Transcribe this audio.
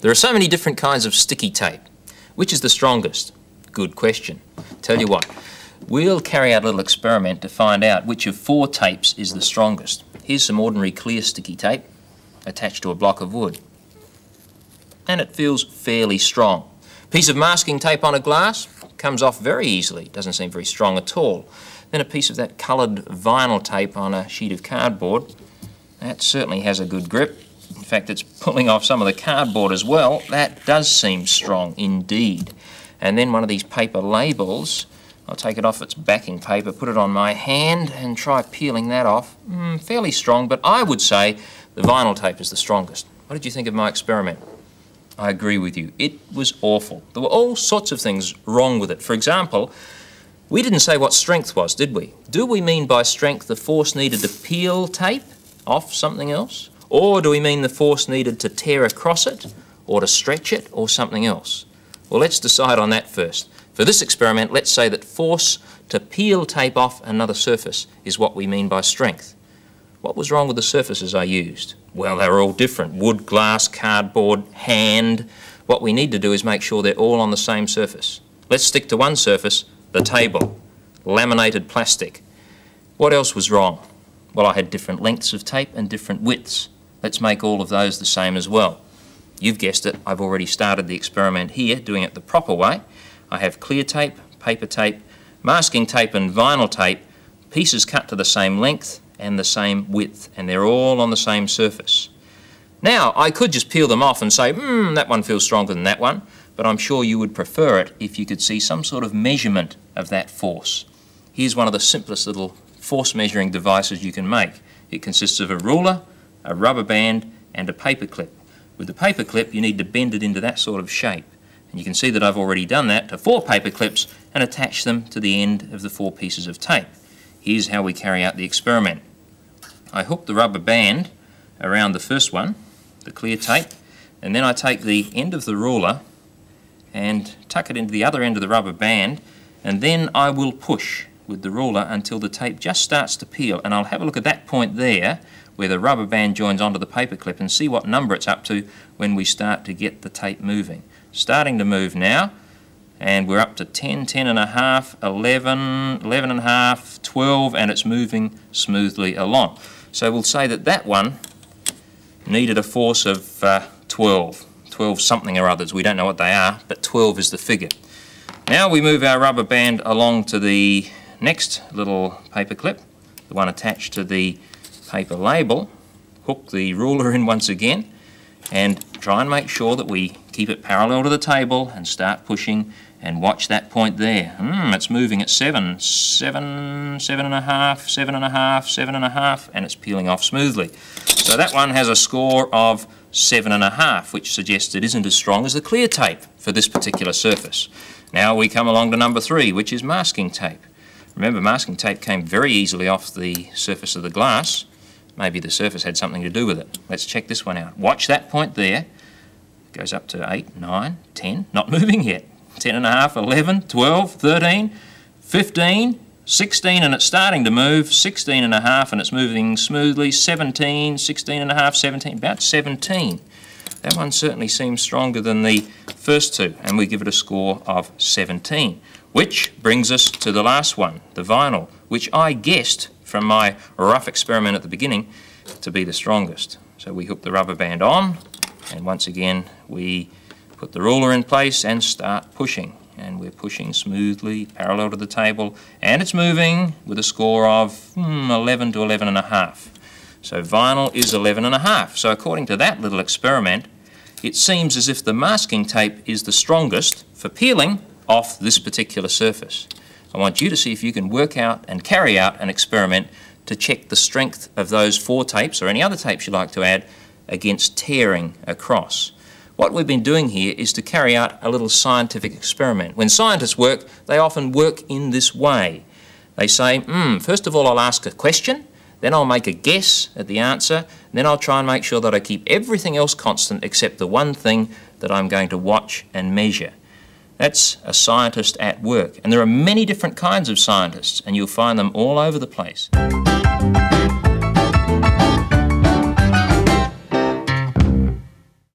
There are so many different kinds of sticky tape. Which is the strongest? Good question. Tell you what, we'll carry out a little experiment to find out which of four tapes is the strongest. Here's some ordinary clear sticky tape attached to a block of wood. And it feels fairly strong. Piece of masking tape on a glass comes off very easily, doesn't seem very strong at all. Then a piece of that coloured vinyl tape on a sheet of cardboard, that certainly has a good grip In fact it's pulling off some of the cardboard as well, that does seem strong indeed. And then one of these paper labels, I'll take it off its backing paper, put it on my hand and try peeling that off. Mm, fairly strong, but I would say the vinyl tape is the strongest. What did you think of my experiment? I agree with you. It was awful. There were all sorts of things wrong with it. For example, we didn't say what strength was, did we? Do we mean by strength the force needed to peel tape off something else? Or do we mean the force needed to tear across it, or to stretch it, or something else? Well, let's decide on that first. For this experiment, let's say that force to peel tape off another surface is what we mean by strength. What was wrong with the surfaces I used? Well, they were all different. Wood, glass, cardboard, hand. What we need to do is make sure they're all on the same surface. Let's stick to one surface, the table. Laminated plastic. What else was wrong? Well, I had different lengths of tape and different widths. Let's make all of those the same as well. You've guessed it, I've already started the experiment here, doing it the proper way. I have clear tape, paper tape, masking tape and vinyl tape, pieces cut to the same length and the same width, and they're all on the same surface. Now, I could just peel them off and say, hmm, that one feels stronger than that one, but I'm sure you would prefer it if you could see some sort of measurement of that force. Here's one of the simplest little force measuring devices you can make. It consists of a ruler, a rubber band and a paper clip. With the paper clip you need to bend it into that sort of shape and you can see that I've already done that to four paper clips and attach them to the end of the four pieces of tape. Here's how we carry out the experiment. I hook the rubber band around the first one, the clear tape, and then I take the end of the ruler and tuck it into the other end of the rubber band and then I will push with the ruler until the tape just starts to peel and I'll have a look at that point there where the rubber band joins onto the paper clip and see what number it's up to when we start to get the tape moving. Starting to move now and we're up to 10, 10 and a half, 11, 11 and a half, 12 and it's moving smoothly along. So we'll say that that one needed a force of uh, 12, 12 something or others, we don't know what they are, but 12 is the figure. Now we move our rubber band along to the next little paper clip, the one attached to the paper label, hook the ruler in once again, and try and make sure that we keep it parallel to the table and start pushing and watch that point there. Hmm, it's moving at seven, seven, seven and a half, seven and a half, seven and a half, and it's peeling off smoothly. So that one has a score of seven and a half, which suggests it isn't as strong as the clear tape for this particular surface. Now we come along to number three, which is masking tape. Remember, masking tape came very easily off the surface of the glass, Maybe the surface had something to do with it. Let's check this one out. Watch that point there. It goes up to 8, 9, 10, not moving yet. 10 and a half, 11, 12, 13, 15, 16 and it's starting to move, 16 and a half and it's moving smoothly, 17, 16 and a half, 17, about 17. That one certainly seems stronger than the first two and we give it a score of 17. Which brings us to the last one, the vinyl, which I guessed from my rough experiment at the beginning to be the strongest. So we hook the rubber band on and once again we put the ruler in place and start pushing and we're pushing smoothly parallel to the table and it's moving with a score of hmm, 11 to 11 and a half. So vinyl is 11 and a half. So according to that little experiment it seems as if the masking tape is the strongest for peeling off this particular surface. I want you to see if you can work out and carry out an experiment to check the strength of those four tapes or any other tapes you like to add against tearing across. What we've been doing here is to carry out a little scientific experiment. When scientists work, they often work in this way. They say, hmm, first of all I'll ask a question, then I'll make a guess at the answer, then I'll try and make sure that I keep everything else constant except the one thing that I'm going to watch and measure. That's a scientist at work. And there are many different kinds of scientists, and you'll find them all over the place.